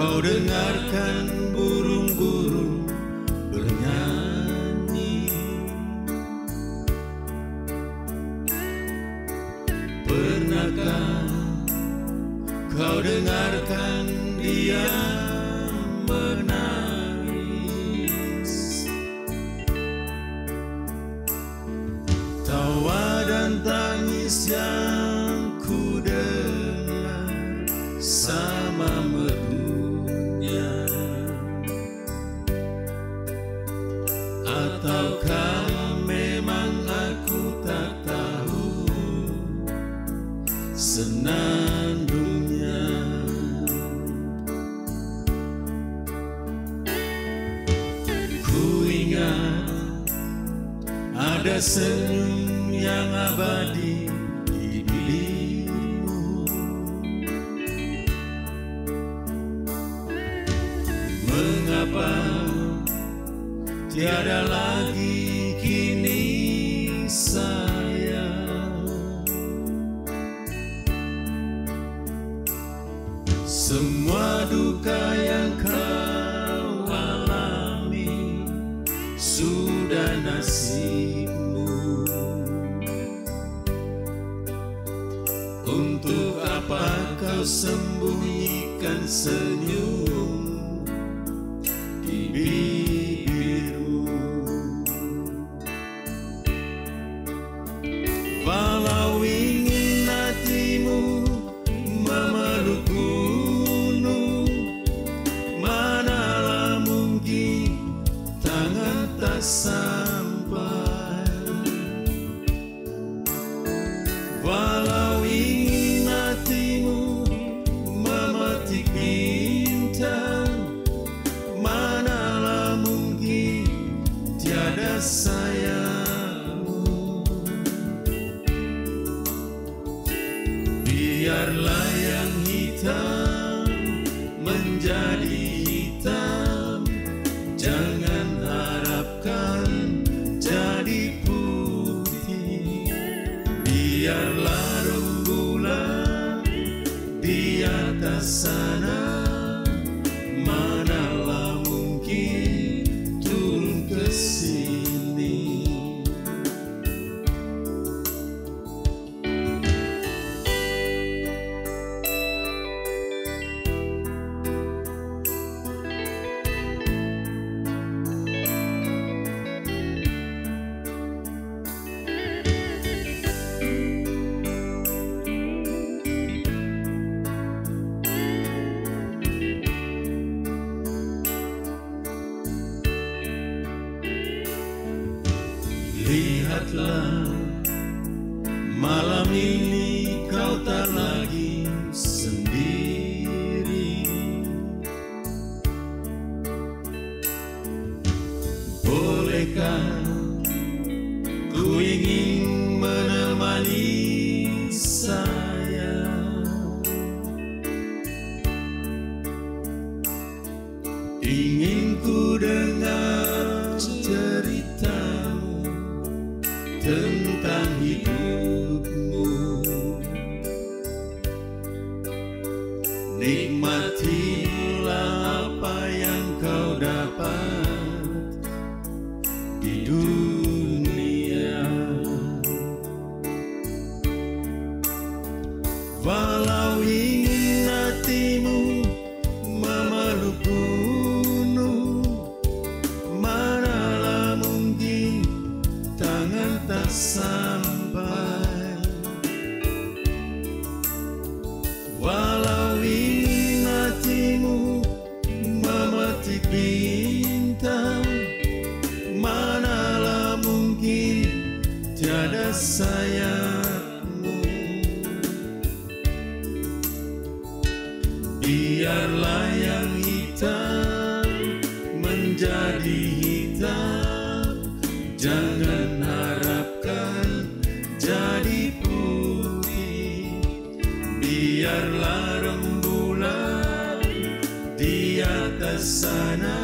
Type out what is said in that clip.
Kau dengarkan burung-burung bernyanyi. Pernahkah kau dengarkan dia menangis? Tawa dan tangis yang Ataukah memang aku tak tahu? Senandungnya Ku ingat ada senyum yang abadi tiada lagi kini sayang. Semua duka yang kau alami sudah nasibmu. Untuk apa kau sembunyikan senyum di bibirmu Biarlah yang hitam menjadi hitam. Jangan harapkan jadi putih. Biarlah rembulan di atas sana Lihatlah malam ini kau tak lagi sendiri. Bolehkah ku ingin menemani saya? Ingin ku Nikmatilah apa yang kau dapat di dunia. Walau ingin Biarlah yang hitam menjadi hitam. Jangan harapkan jadi putih. Biarlah rembulan di atas sana